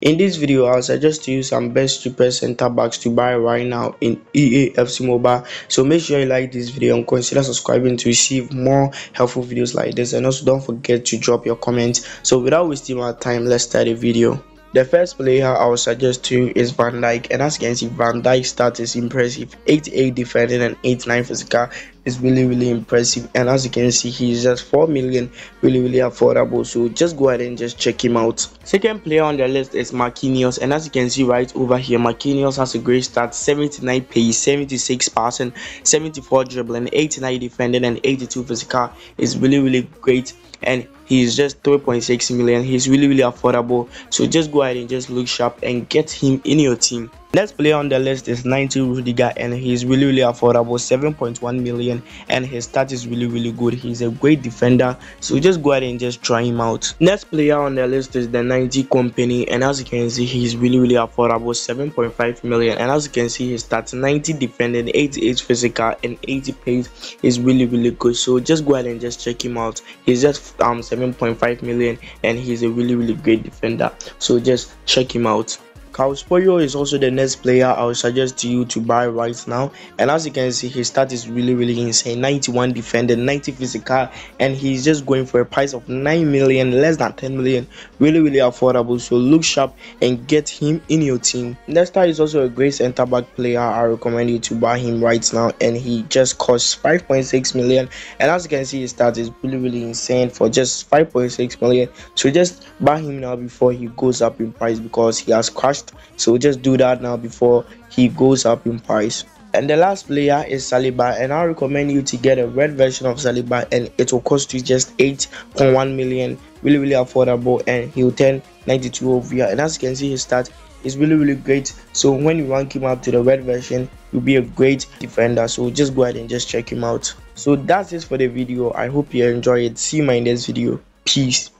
In this video, I'll suggest to you some best cheapest center backs to buy right now in EA FC Mobile. So make sure you like this video and consider subscribing to receive more helpful videos like this. And also don't forget to drop your comments. So without wasting my time, let's start the video. The first player I would suggest to you is Van Dijk, and as you can see, Van Dijk's stat is impressive 88 defending and 89 physical is really really impressive. And as you can see he's just 4 million really really affordable. So just go ahead and just check him out. Second player on the list is Marquinhos. And as you can see right over here Marquinhos has a great start 79 pace 76 passing 74 dribbling 89 defending and 82 physical is really really great. And he's just 3.6 million. He's really really affordable. So just go ahead and just look sharp and get him in your team next player on the list is 90 Rüdiger and he's really really affordable 7.1 million. And his stat is really really good. He's a great defender. So just go ahead and just try him out. Next player on the list is the 90 Kompany and as you can see he's really really affordable 7.5 million. And as you can see his stats 90 defending 88 physical and 80 pace is really really good. So just go ahead and just check him out. He's just um 7.5 million and he's a really really great defender. So just check him out Carlos is also the next player I would suggest to you to buy right now. And as you can see, his stat is really, really insane 91 defender, 90 physical, and he's just going for a price of 9 million, less than 10 million. Really, really affordable. So look sharp and get him in your team. Nesta is also a great center back player. I recommend you to buy him right now, and he just costs 5.6 million. And as you can see, his stat is really, really insane for just 5.6 million. So just buy him now before he goes up in price because he has crashed so just do that now before he goes up in price. And the last player is Saliba and I recommend you to get a red version of Saliba and it will cost you just 8.1 million. Really really affordable and he'll turn 92 over here. and as you can see his stat is really really great. So when you rank him up to the red version you'll be a great defender. So just go ahead and just check him out. So that's it for the video. I hope you enjoy it. See you in my next video. Peace